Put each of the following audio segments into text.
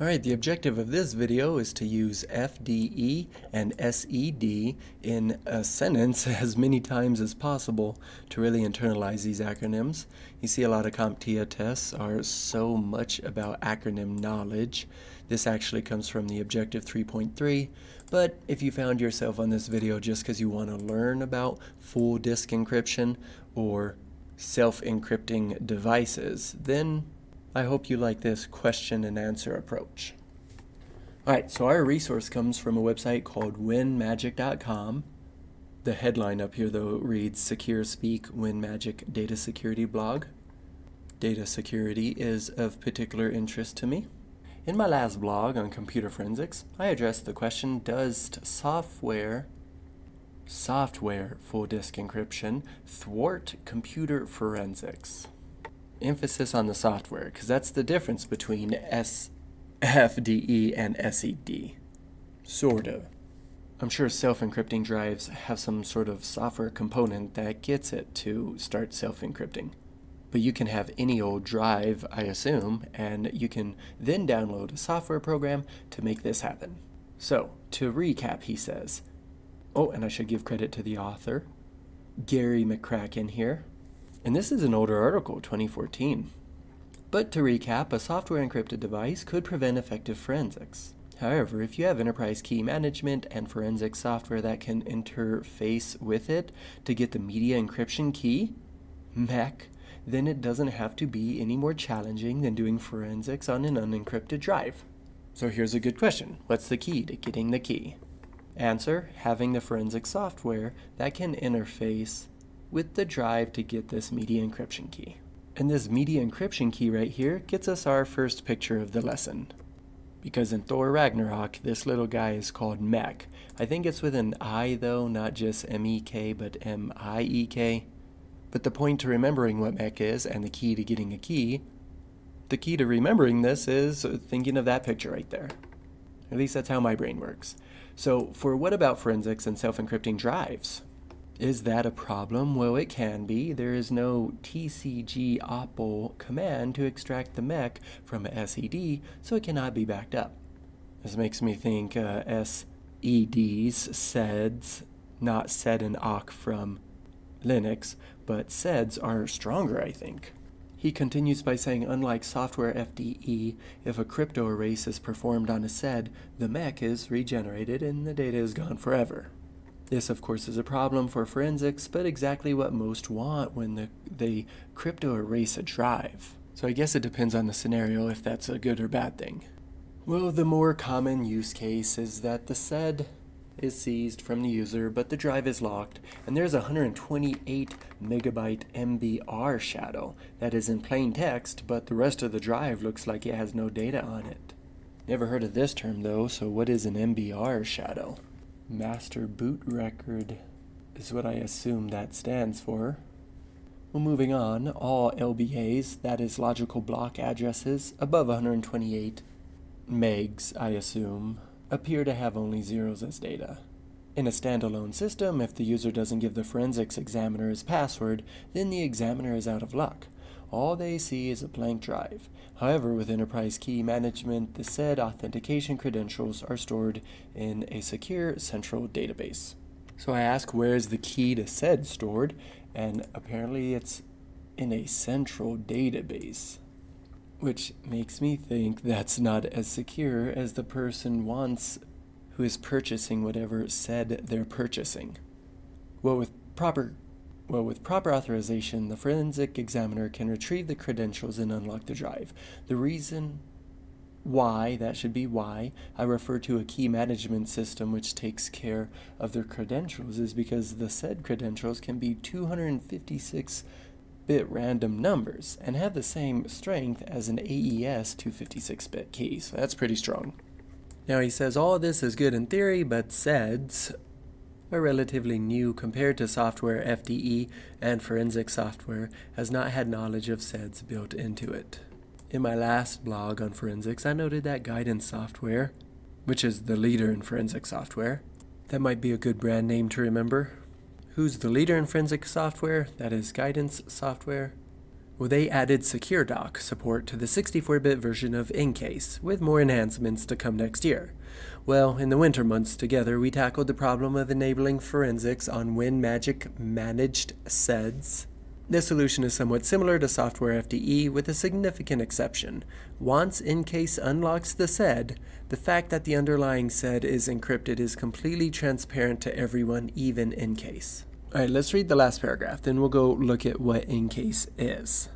Alright, the objective of this video is to use FDE and SED in a sentence as many times as possible to really internalize these acronyms. You see a lot of CompTIA tests are so much about acronym knowledge. This actually comes from the Objective 3.3, but if you found yourself on this video just because you want to learn about full disk encryption or self-encrypting devices, then I hope you like this question and answer approach. Alright, so our resource comes from a website called winmagic.com. The headline up here, though, reads Secure Speak WinMagic Data Security Blog. Data security is of particular interest to me. In my last blog on computer forensics, I addressed the question Does software software full disk encryption thwart computer forensics? Emphasis on the software because that's the difference between SFDE and SED. Sort of. I'm sure self encrypting drives have some sort of software component that gets it to start self encrypting. But you can have any old drive, I assume, and you can then download a software program to make this happen. So, to recap, he says, oh, and I should give credit to the author, Gary McCracken here, and this is an older article, 2014. But to recap, a software encrypted device could prevent effective forensics. However, if you have enterprise key management and forensic software that can interface with it to get the media encryption key, MEK, then it doesn't have to be any more challenging than doing forensics on an unencrypted drive. So here's a good question. What's the key to getting the key? Answer, having the forensic software that can interface with the drive to get this media encryption key. And this media encryption key right here gets us our first picture of the lesson. Because in Thor Ragnarok, this little guy is called Mech. I think it's with an I though, not just M-E-K, but M-I-E-K. But the point to remembering what mech is, and the key to getting a key, the key to remembering this is thinking of that picture right there. At least that's how my brain works. So for what about forensics and self-encrypting drives? Is that a problem? Well, it can be. There is no TCG Opal command to extract the MEK from a SED, so it cannot be backed up. This makes me think uh, SEDs, SEDs, not SED and awk from Linux, but SEDs are stronger, I think. He continues by saying, unlike software FDE, if a crypto erase is performed on a SED, the MEK is regenerated and the data is gone forever. This, of course, is a problem for forensics, but exactly what most want when the, they crypto erase a drive. So I guess it depends on the scenario if that's a good or bad thing. Well, the more common use case is that the SED is seized from the user, but the drive is locked, and there's a 128 megabyte MBR shadow that is in plain text, but the rest of the drive looks like it has no data on it. Never heard of this term though, so what is an MBR shadow? Master boot record is what I assume that stands for. Well, moving on, all LBAs, that is logical block addresses, above 128 megs, I assume, appear to have only zeros as data. In a standalone system, if the user doesn't give the forensics examiner his password, then the examiner is out of luck all they see is a blank drive. However, with Enterprise Key Management, the SED authentication credentials are stored in a secure central database. So I ask where is the key to SED stored, and apparently it's in a central database. Which makes me think that's not as secure as the person wants who is purchasing whatever SED they're purchasing. Well, with proper well, with proper authorization, the forensic examiner can retrieve the credentials and unlock the drive. The reason why, that should be why, I refer to a key management system which takes care of their credentials is because the SED credentials can be 256 bit random numbers and have the same strength as an AES 256 bit key, so that's pretty strong. Now he says all this is good in theory, but SEDS are relatively new compared to software FDE and forensic software has not had knowledge of SEDS built into it. In my last blog on forensics, I noted that guidance software, which is the leader in forensic software, that might be a good brand name to remember. Who's the leader in forensic software? That is guidance software. Well, they added SecureDoc support to the 64-bit version of EnCase, with more enhancements to come next year. Well, in the winter months together, we tackled the problem of enabling forensics on WinMagic managed SEDs. This solution is somewhat similar to Software FDE with a significant exception. Once EnCase unlocks the SED, the fact that the underlying SED is encrypted is completely transparent to everyone, even EnCase. Alright, let's read the last paragraph, then we'll go look at what EnCase is.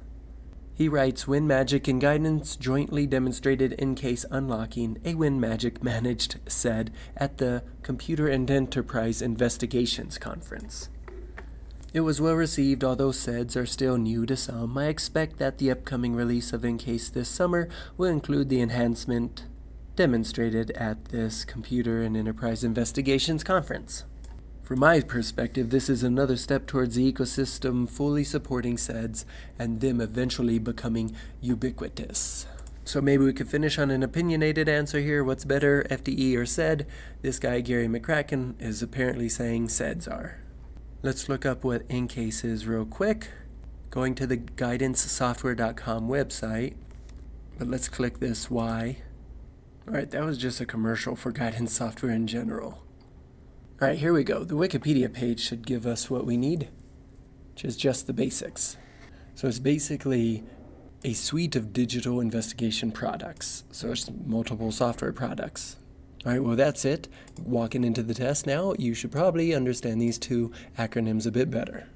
He writes, WinMagic and Guidance jointly demonstrated EnCase unlocking a WinMagic managed SED at the Computer and Enterprise Investigations Conference. It was well received, although SEDs are still new to some. I expect that the upcoming release of EnCase this summer will include the enhancement demonstrated at this Computer and Enterprise Investigations Conference. From my perspective, this is another step towards the ecosystem fully supporting SEDs and them eventually becoming ubiquitous. So maybe we could finish on an opinionated answer here. What's better, FDE or SED? This guy, Gary McCracken, is apparently saying SEDs are. Let's look up what EnCase is real quick. Going to the guidancesoftware.com website, but let's click this Y. Alright, that was just a commercial for guidance software in general. Alright, here we go. The Wikipedia page should give us what we need, which is just the basics. So it's basically a suite of digital investigation products. So it's multiple software products. Alright, well that's it. Walking into the test now, you should probably understand these two acronyms a bit better.